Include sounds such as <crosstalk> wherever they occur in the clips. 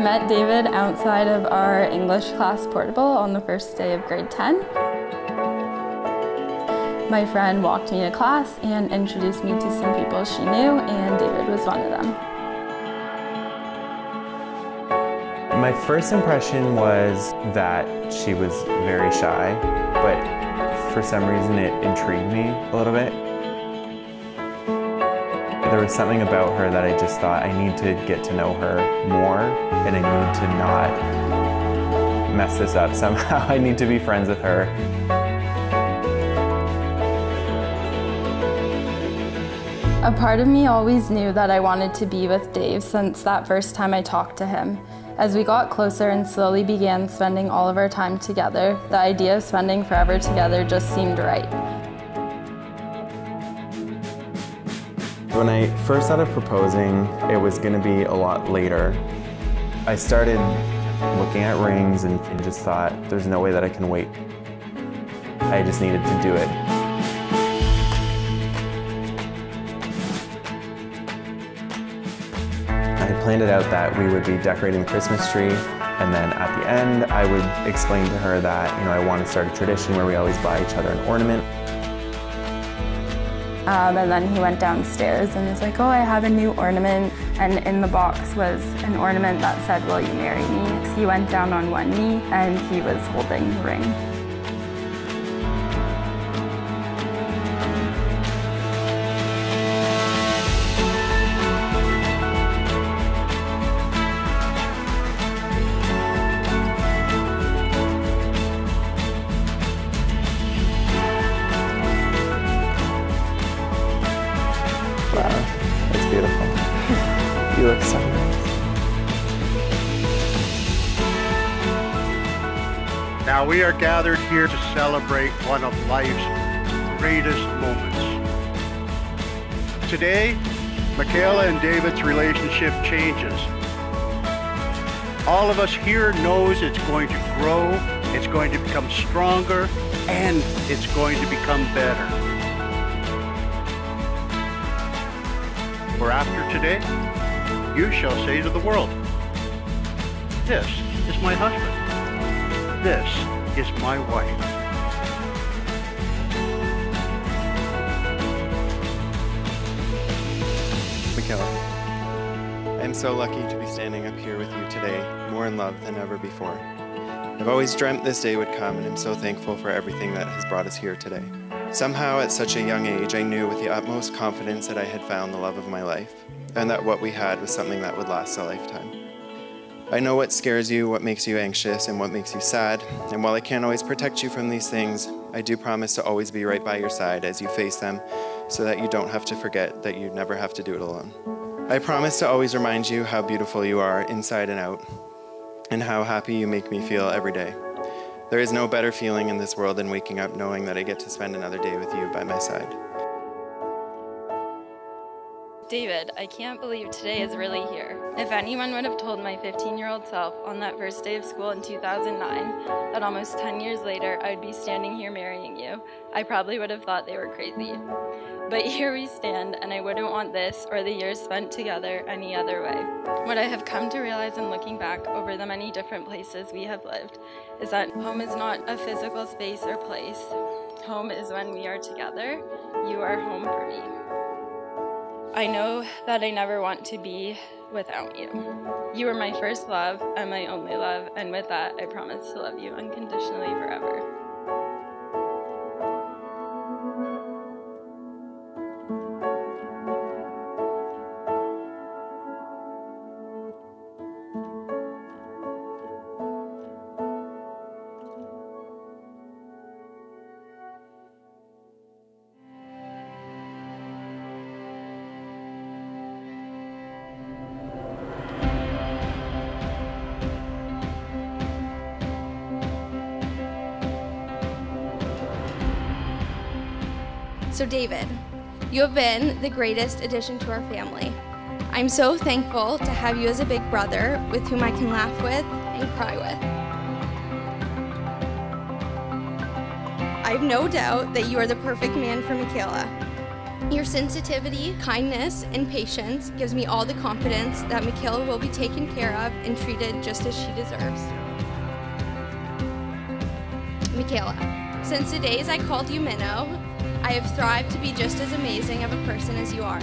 met David outside of our English class portable on the first day of grade 10. My friend walked me to class and introduced me to some people she knew, and David was one of them. My first impression was that she was very shy, but for some reason it intrigued me a little bit. There was something about her that I just thought I need to get to know her more and I need to not mess this up somehow. <laughs> I need to be friends with her. A part of me always knew that I wanted to be with Dave since that first time I talked to him. As we got closer and slowly began spending all of our time together, the idea of spending forever together just seemed right. When I first of proposing, it was going to be a lot later. I started looking at rings and just thought, there's no way that I can wait. I just needed to do it. I had planned it out that we would be decorating the Christmas tree and then at the end I would explain to her that you know I want to start a tradition where we always buy each other an ornament. Um, and then he went downstairs and was like, oh, I have a new ornament. And in the box was an ornament that said, will you marry me? So He went down on one knee and he was holding the ring. Now we are gathered here to celebrate one of life's greatest moments. Today, Mikaela and David's relationship changes. All of us here knows it's going to grow, it's going to become stronger, and it's going to become better. For after today, you shall say to the world, This is my husband. This is my wife. Mikaela, I'm so lucky to be standing up here with you today, more in love than ever before. I've always dreamt this day would come, and I'm so thankful for everything that has brought us here today. Somehow, at such a young age, I knew with the utmost confidence that I had found the love of my life and that what we had was something that would last a lifetime. I know what scares you, what makes you anxious, and what makes you sad, and while I can't always protect you from these things, I do promise to always be right by your side as you face them so that you don't have to forget that you never have to do it alone. I promise to always remind you how beautiful you are inside and out, and how happy you make me feel every day. There is no better feeling in this world than waking up knowing that I get to spend another day with you by my side. David, I can't believe today is really here. If anyone would have told my 15 year old self on that first day of school in 2009 that almost 10 years later I'd be standing here marrying you, I probably would have thought they were crazy. But here we stand, and I wouldn't want this or the years spent together any other way. What I have come to realize in looking back over the many different places we have lived is that home is not a physical space or place. Home is when we are together. You are home for me. I know that I never want to be without you. You are my first love and my only love, and with that, I promise to love you unconditionally forever. So, David, you have been the greatest addition to our family. I'm so thankful to have you as a big brother with whom I can laugh with and cry with. I have no doubt that you are the perfect man for Mikaela. Your sensitivity, kindness, and patience gives me all the confidence that Mikaela will be taken care of and treated just as she deserves. Mikaela, since the days I called you Minnow, I have thrived to be just as amazing of a person as you are.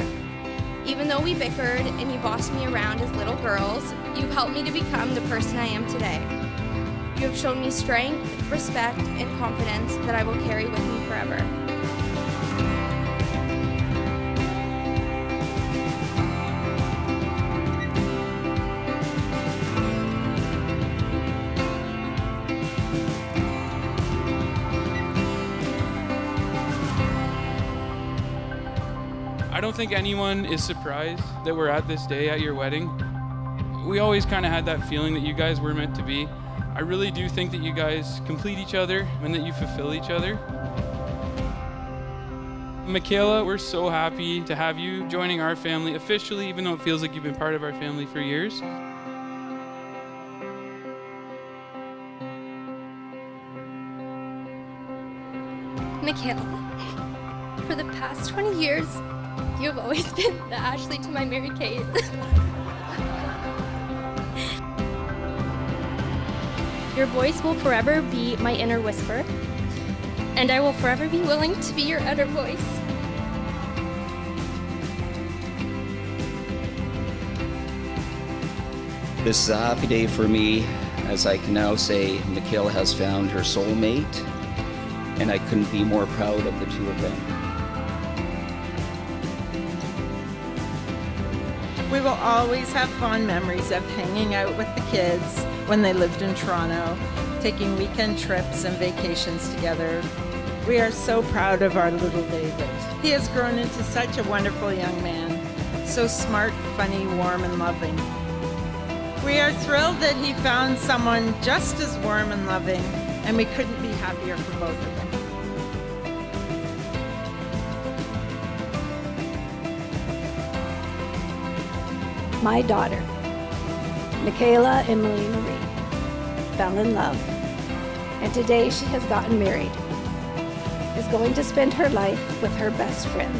Even though we bickered and you bossed me around as little girls, you've helped me to become the person I am today. You have shown me strength, respect, and confidence that I will carry with me forever. Think anyone is surprised that we're at this day at your wedding. We always kind of had that feeling that you guys were meant to be. I really do think that you guys complete each other and that you fulfill each other. Mikaela, we're so happy to have you joining our family officially, even though it feels like you've been part of our family for years. Mikaela, for the past 20 years, you have always <laughs> been the Ashley to my Mary Kate. <laughs> Your voice will forever be my inner whisper, and I will forever be willing to be your outer voice. This is a happy day for me, as I can now say Mikaela has found her soulmate, and I couldn't be more proud of the two of them. We will always have fond memories of hanging out with the kids when they lived in Toronto, taking weekend trips and vacations together. We are so proud of our little David. He has grown into such a wonderful young man, so smart, funny, warm, and loving. We are thrilled that he found someone just as warm and loving, and we couldn't be happier for both of them. My daughter, Mikaela Emily Marie, fell in love, and today she has gotten married, is going to spend her life with her best friend,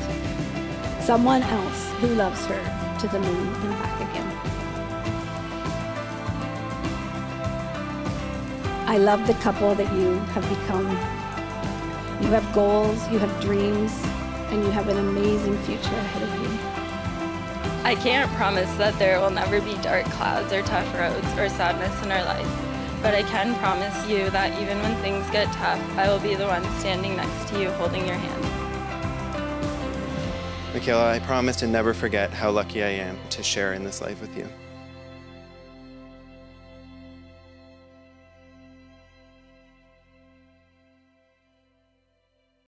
someone else who loves her to the moon and back again. I love the couple that you have become. You have goals, you have dreams, and you have an amazing future ahead of you. I can't promise that there will never be dark clouds or tough roads or sadness in our life, but I can promise you that even when things get tough, I will be the one standing next to you holding your hand. Mikaela, I promise to never forget how lucky I am to share in this life with you.